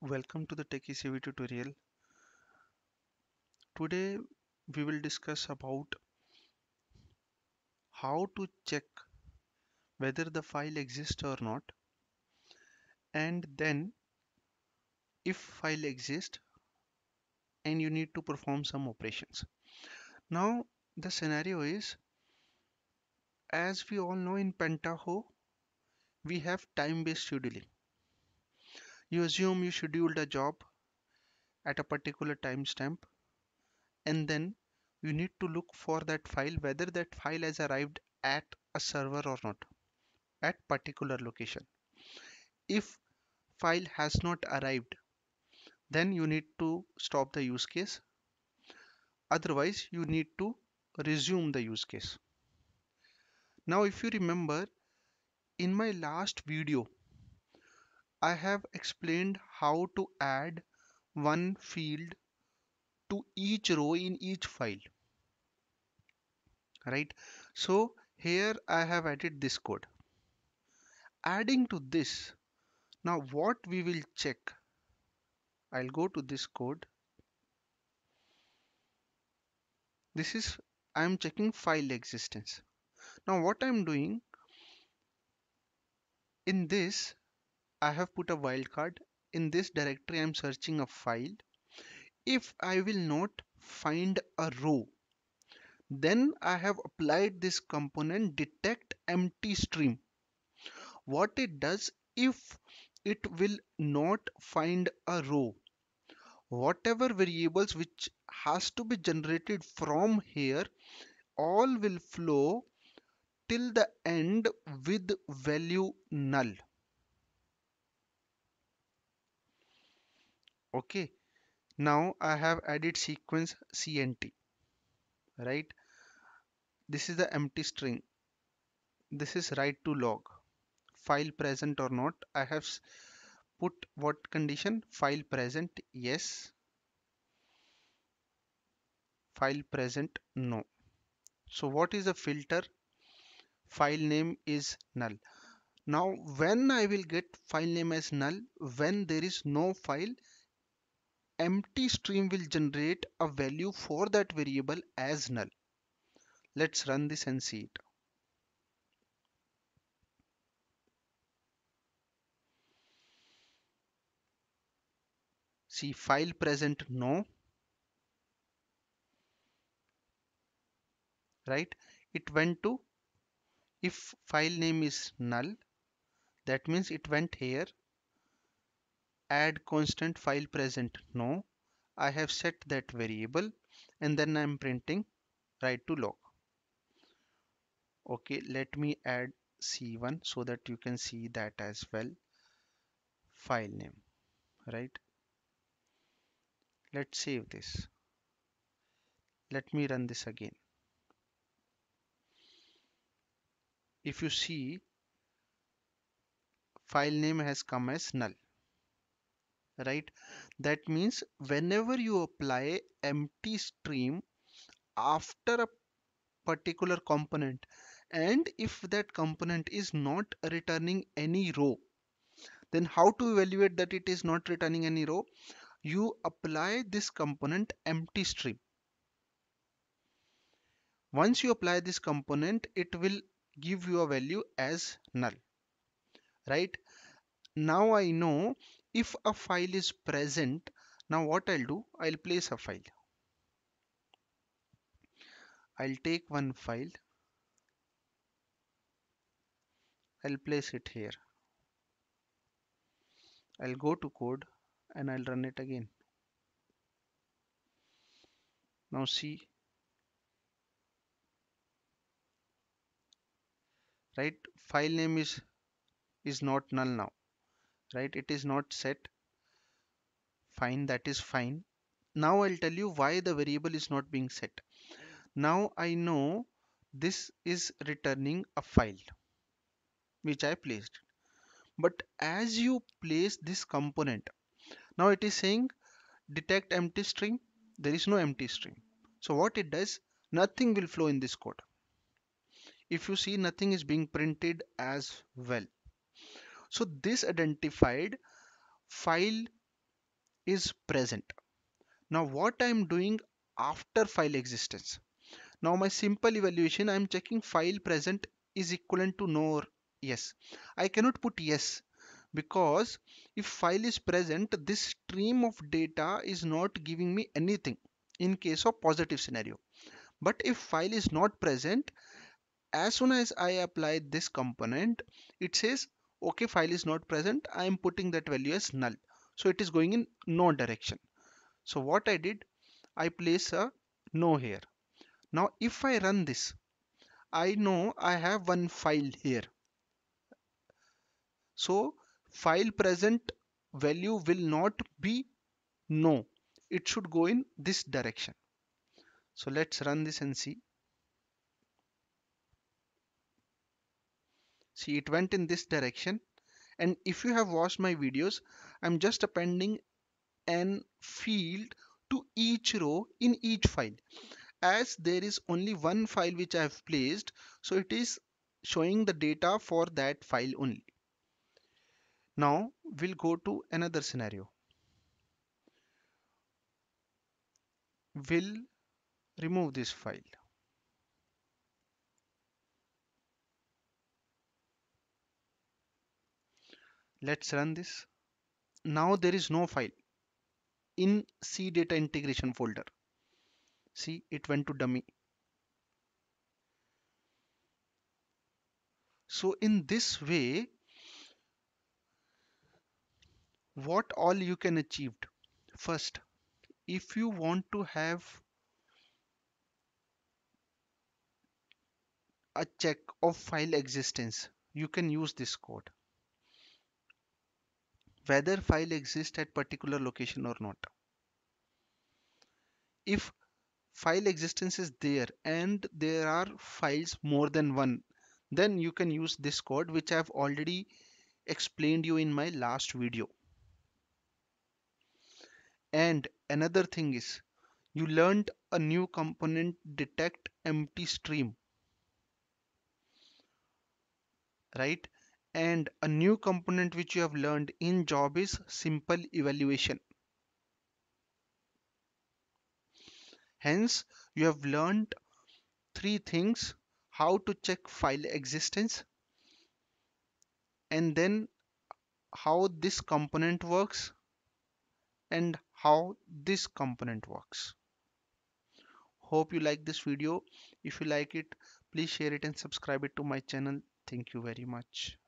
Welcome to the TechECV tutorial. Today we will discuss about how to check whether the file exists or not and then if file exists and you need to perform some operations. Now the scenario is as we all know in Pentaho we have time-based scheduling. You assume you scheduled a job at a particular timestamp and then you need to look for that file whether that file has arrived at a server or not at particular location. If file has not arrived then you need to stop the use case. Otherwise you need to resume the use case. Now if you remember in my last video I have explained how to add one field to each row in each file right? So here I have added this code. Adding to this now what we will check? I'll go to this code. This is I'm checking file existence. Now what I'm doing in this I have put a wildcard in this directory. I'm searching a file. If I will not find a row then I have applied this component detect empty stream. What it does if it will not find a row whatever variables which has to be generated from here all will flow till the end with value null okay. Now I have added sequence CNT right? This is the empty string. This is write to log. File present or not I have put what condition? File present yes. File present no. So what is the filter? File name is null. Now when I will get file name as null when there is no file empty stream will generate a value for that variable as null. Let's run this and see it. See file present no. Right? It went to if file name is null that means it went here add constant file present. No I have set that variable and then I'm printing write to log. Okay let me add c1 so that you can see that as well. File name right? Let's save this. Let me run this again. If you see file name has come as null right? That means whenever you apply empty stream after a particular component and if that component is not returning any row then how to evaluate that it is not returning any row? You apply this component empty stream. Once you apply this component it will give you a value as null right? Now I know if a file is present now what I'll do? I'll place a file. I'll take one file. I'll place it here. I'll go to code and I'll run it again. Now see. Right? File name is is not null now right? It is not set. Fine that is fine. Now I'll tell you why the variable is not being set. Now I know this is returning a file which I placed. But as you place this component now it is saying detect empty stream. There is no empty string. So what it does nothing will flow in this code. If you see nothing is being printed as well so this identified file is present. Now what I'm doing after file existence. Now my simple evaluation I'm checking file present is equivalent to no or yes. I cannot put yes because if file is present this stream of data is not giving me anything in case of positive scenario. But if file is not present as soon as I apply this component it says okay file is not present I am putting that value as null. So it is going in no direction. So what I did I place a no here. Now if I run this I know I have one file here. So file present value will not be no. It should go in this direction. So let's run this and see see it went in this direction. And if you have watched my videos I'm just appending an field to each row in each file. As there is only one file which I have placed so it is showing the data for that file only. Now we'll go to another scenario. We'll remove this file let's run this. Now there is no file in C data integration folder. See it went to dummy. So in this way what all you can achieve? First if you want to have a check of file existence you can use this code whether file exists at particular location or not. If file existence is there and there are files more than one, then you can use this code which I've already explained you in my last video. And another thing is you learned a new component detect empty stream right and a new component which you have learned in job is simple evaluation. Hence, you have learned three things how to check file existence and then how this component works and how this component works. Hope you like this video. If you like it, please share it and subscribe it to my channel. Thank you very much.